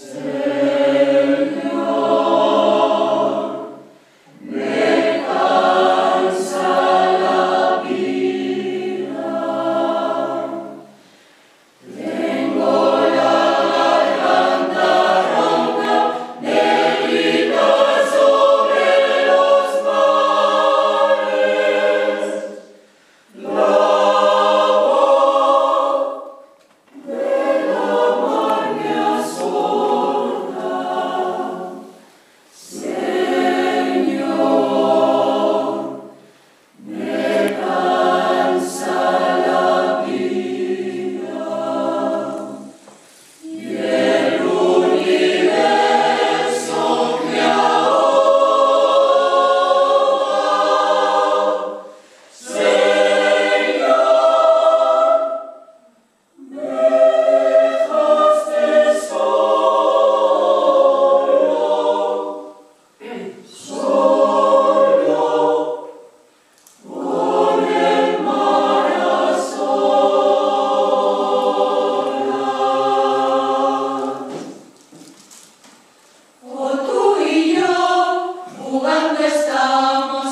Amen. Salmos